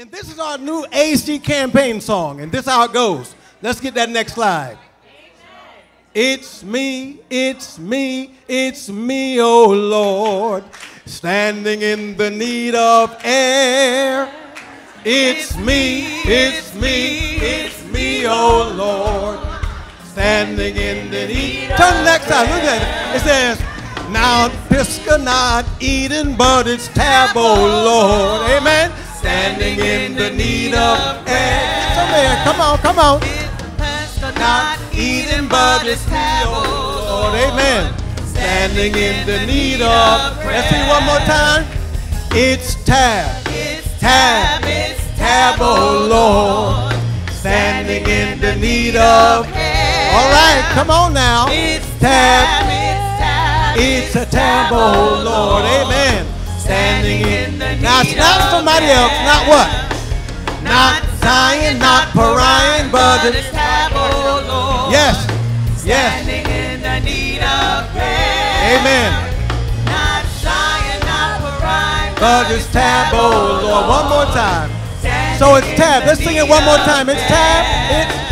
And this is our new AC campaign song, and this is how it goes. Let's get that next slide. It's me, it's me, it's me, oh Lord, standing in the need of air. It's me, it's me, it's me, oh Lord, standing in the need. Turn the next side, look at it. It says, now Pisgah not Eden, but it's Tab, oh Lord. Amen. Standing in the need of air. Some air. Come on, come on. Not Eden, but it's Tab, oh Lord. Amen. Standing in the need of Let's see one more time. It's Tab. It's Tab. it's Tab, oh Lord. Standing in the need of All right, come on now. It's Tab. tab, it's tab, It's a tab, oh, oh Lord, amen. Standing in the Now it's not somebody else, not what? Not Zion, not Parian, but it's Lord. yes, yes, Standing in the need of prayer. amen. Not Zion, not Orion, But it's tab, oh Lord. One more time. So it's tab. Let's sing it one more time. It's tab. It's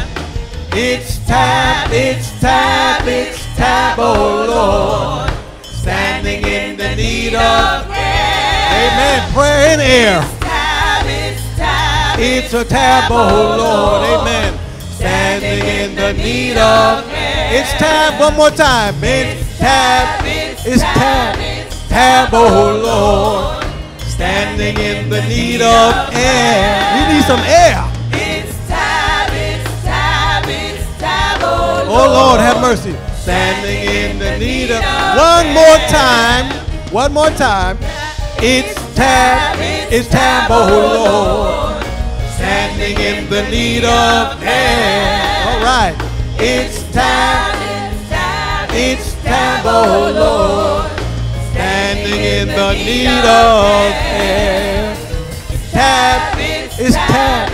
it's tab. It's tab. It's tab, oh Lord. Standing in the need of Amen. Prayer in air. it's a tab, oh Lord, amen. Standing in the need of. Air. It's tab, one more time. It's tab, it's tab, tab, oh Lord. Standing in the need of air. We need some air. It's tab, it's tab, it's tab, oh Oh Lord, have mercy. Standing in the need of. One more time. One more time. It's tab, it's tab, oh Lord. Standing in the need of air. All right. It's tab, it's tab, oh Lord. Standing in the need of air. Tab, it's tab,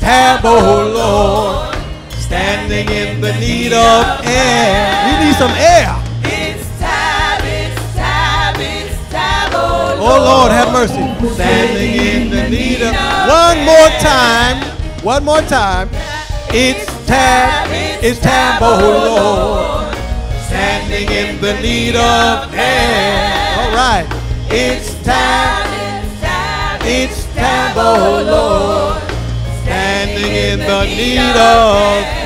tab, oh Lord. Standing in the need of air. We need some air. Mercy. Standing in the need of. One more time. One more time. It's tab. It's tab, oh Lord. Standing in the need of air. All right. It's tab. It's tab, oh Lord. Standing in the need of